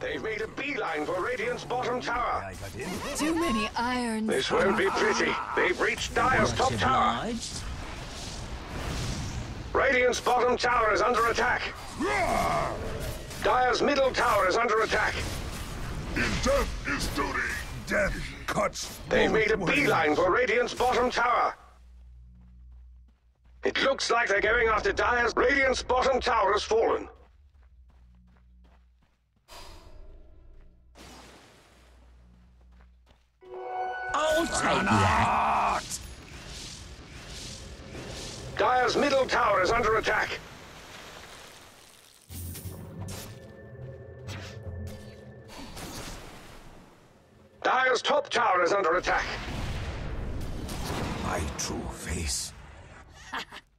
They've made a beeline for Radiant's bottom tower. I got in. Too many irons. This won't be pretty. They've reached Dire's top Much tower. obliged. Radiant's bottom tower is under attack. Dire's middle tower is under attack. In Death is duty. Death cuts. They've made a beeline for Radiant's bottom tower. It looks like they're going after Dire's. Radiant's bottom tower has fallen. I'll take that. Dire's middle tower is under attack. Dire's top tower is under attack. My true face.